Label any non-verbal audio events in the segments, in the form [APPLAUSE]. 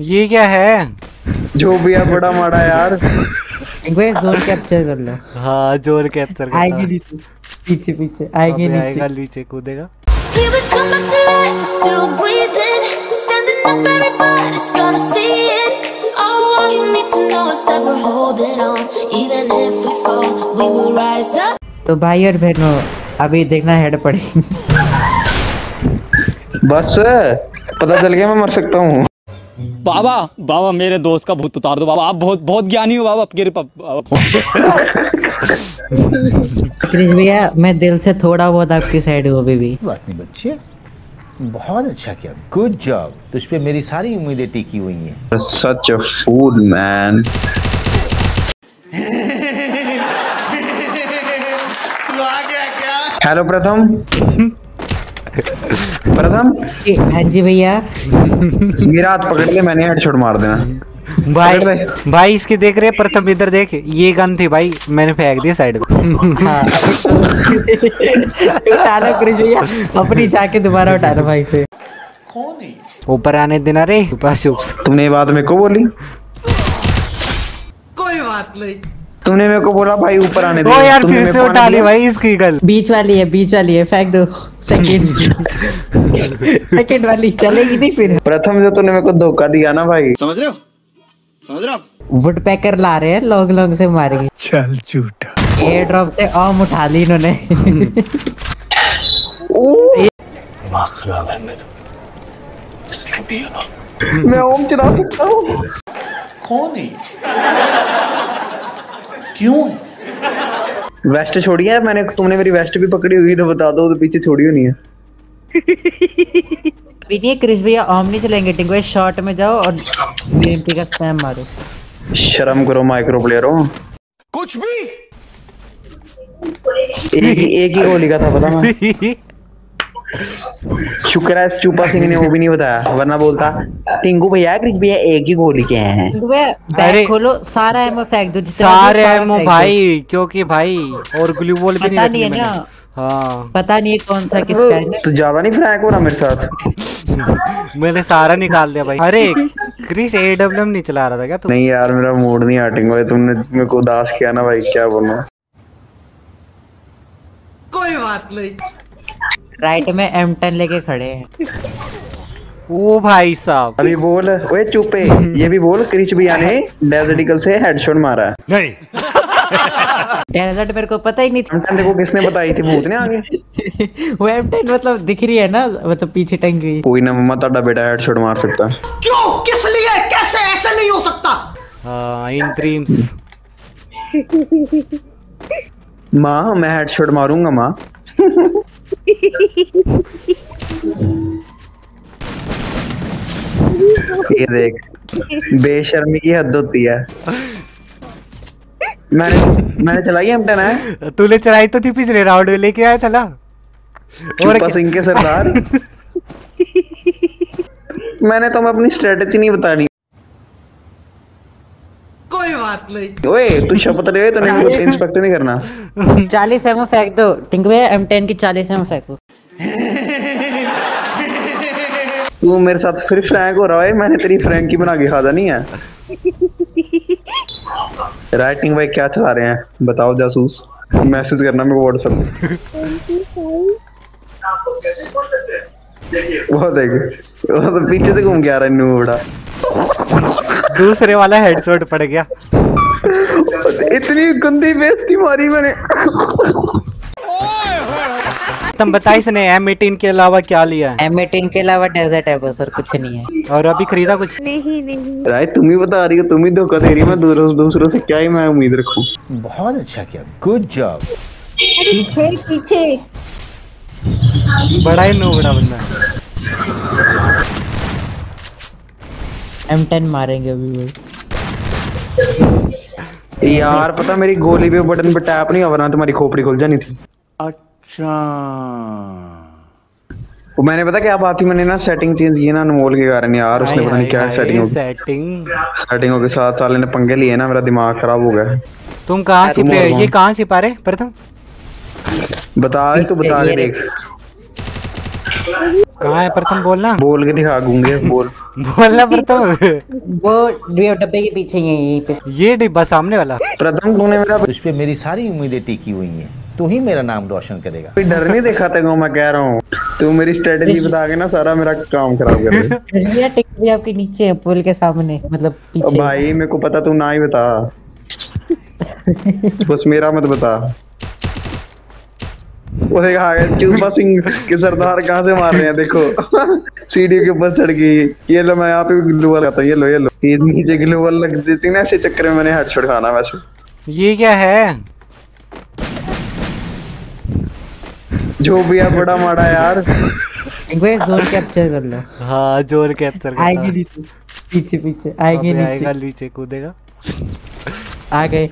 ये क्या है? जो भी है बड़ा माड़ा यार। जोन कैप्चर कर लो। हाँ जोन कैप्चर पीछे पीछे आएगा नीचे। कूदेगा। तो भाई और बहनों अभी देखना हेड पड़े। बस पता चल गया मैं मर सकता हूँ। बाबा बाबा मेरे दोस्त का भूत उतार दो बाबा आप बहुत बहुत ज्ञानी हो बाबा आपके भैया मैं दिल से थोड़ा बहुत आपकी साइड हूँ अभी भी। बात नहीं बच्चे। बहुत अच्छा किया। गुड जॉब तुझ पे मेरी सारी उम्मीदें टिकी हुई हैं। सच अ फूल मैन हेलो प्रथम। [LAUGHS] प्रथम हाँ जी भैया। मेरा हाथ पकड़ ले मैंने हेडशॉट मार देना। भाई भाई इसकी देख रहे प्रथम इधर देख ये गन थी भाई मैंने फेंक दिया साइड में हाँ। भैया अपनी जाके दोबारा उठा लो भाई से। ऊपर आने देना रे तुमने ये बात मेरे को बोली? कोई बात नहीं। तुमने मेरे को बोला भाई ऊपर आने दे। ओ यार फिर से उठा ली दिया? भाई इसकी गल। बीच वाली है बीच वाली है फेंक दो। सेकंड सेकंड [LAUGHS] वाली चलेगी नहीं फिर। प्रथम जो तूने मेरे को धोखा दिया ना भाई। समझ रहे हो? समझ रहे हो वुड पैकर ला रहे हैं लॉन्ग लॉन्ग से मारेंगे चल झूठा। एयर ड्रॉप से ऑम उठा ली इन्होंने। मैं ओम चला सकता हूँ? वेस्ट छोड़ी है मैंने तुमने मेरी वेस्ट भी पकड़ी हुई तो बता दो तो पीछे छोड़ी नहीं है। [LAUGHS] अभी नहीं क्रिश भैया ऑम नहीं चलेंगे टिंको शॉर्ट में जाओ और बीएमपी का स्पैम मारो। शर्म करो माइक्रो प्लेयर हो। कुछ भी? एक ही एक ही गोली का था पता मैं [LAUGHS] शुक्र है चूपा सिंह ने वो भी नहीं बताया वरना बोलता टिंकू भैया क्रिश भैया एक ही गोली के हैं। अरे- खोलो सारा एमओ फेंक दो सारे एमओ भाई क्योंकि भाई और ग्लू बॉल भी नहीं रखी है मैंने। ना। हाँ। पता नहीं है कौन सा किसका है तो ज़्यादा नहीं फ्रैंक हो रहा मेरे साथ? [LAUGHS] मैंने सारा निकाल दिया भाई। अरे क्रिस एडब्ल्यूएम नहीं चला रहा था क्या तू? नहीं यार मेरा मूड नहीं हटिंग भाई तुमने मेरे को उदास किया ना भाई क्या बोलूँ? राइट में एम टेन लेके खड़े हैं ओ भाई साहब अभी बोल ओए चुपे ये भी बोल क्रिश भैया ने डेजर्टिकल से हेडशॉट मारा है नहीं डेजर्ट मेरे को पता ही नहीं था हमने देखो किसने बताई थी भूत ने आगे वो एम टेन मतलब दिख रही है ना मतलब पीछे टंगी हुई कोई ना मम्मा ਤੁਹਾਡਾ बेटा हेडशॉट मार सकता है हाँ इन ड्रीम्स माँ मैं हेडशॉट मारूंगा माँ ये देख बेशर्मी की हद होती है। मैंने मैंने चलाई है एमटन है तूने चलाई तो थी पिछले राउंड में लेके आया था ना? और सिंह के सरदार। मैंने तुम्हें अपनी स्ट्रेटेजी नहीं बतानी। ओए तू शपथ ले तूने [LAUGHS] कुछ इंस्पेक्ट नहीं करना। चालीस एमओ फेंक दो टिंकू भैया एम टेन की चालीस एमओ फेंको तू मेरे साथ फिर फ्रैंक हो रहा है मैंने तेरी फ्रैंकी बना के खादा नहीं है। राइटिंग भाई क्या चला रहे हैं? बताओ जासूस मैसेज करना मेरे को व्हाट्सएप वो देख वो तो पीछे से घूम के आ रहा है नूबड़ा। दूसरे वाला हेडशॉट पड़ गया। इतनी गंदी बेइज्जती मारी मैंने। तुम बता इसने एम एटीन के अलावा क्या लिया है? एम एटीन के अलावा डेजर्ट है बस और कुछ नहीं है। और अभी खरीदा कुछ? नहीं नहीं। राय तुम ही बता रही हो तुम ही धोखा दे रही हो मैं दूसरों दूसरों से क्या ही मैं उम्मीद रखूँ? बहुत अच्छा किया गुड जॉब पीछे पीछे। बड़ा ही नोबड़ा बंदा। है। एम टेन मारेंगे अभी भाई यार पता मेरी गोली पे बटन पे टैप नहीं वरना तुम्हारी खोपड़ी खुल जानी थी। अच्छा। वो मैंने पता क्या बात थी मैंने ना सेटिंग चेंज की ना अनमोल के कारण यार उसने पता नहीं क्या सेटिंग हो सेटिंग सेटिंग के साथ साले ने पंगे लिए ना मेरा दिमाग खराब हो गया। तुम कहाँ तुम छिपे ये? कहाँ छिपा रहे प्रथम? बता तो बता के देख। कहाँ है प्रथम? बोलना। बोल के दिखा गूँगे बोल। [LAUGHS] बोलना प्रथम। वो डब्बे डब्बे के पीछे ही है यहीं पे। ये डिब्बा सामने वाला। प्रथम तूने मेरा तुझ पे मेरी सारी उम्मीदें टिकी हुई हैं। तू ही मेरा नाम रोशन करेगा। कोई डर नहीं देखा तेरे मैं कह रहा हूँ। तू मेरी स्ट्रेटेजी बता के ना सारा मेरा काम खराब कर [LAUGHS] आपके नीचे है पुल के सामने मतलब पीछे। भाई मेरे को पता तू ना ही बता। [LAUGHS] बस मेरा मत बता। वो देखा आगे चूपा सिंह के सरदार कहाँ से मार रहे हैं देखो? [LAUGHS] सीढ़ी के ऊपर चढ़ गई ये लो मैं यहाँ पे ग्लू वाल ये लो ये लो। ये नीचे ग्लू वाल लग देती ना ऐसे चक्कर में मैंने हेडशॉट खाना वैसे। ये क्या है? जो भी है बड़ा माड़ा यार। एक बार जोन कैप्चर कर लो। हाँ ज़ोर कैप्चर आएगी नीचे पीछे पीछे आएँगे आएगा नीचे। नीचे कूदेगा। आ गए।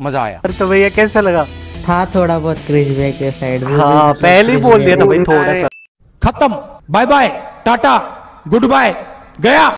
मज़ा आया। तो भैया कैसा लगा? था थोड़ा बहुत क्रिश बैक के साइड हाँ पहले ही बोल दिया था भाई थोड़ा सा। खत्म bye bye tata good bye गया।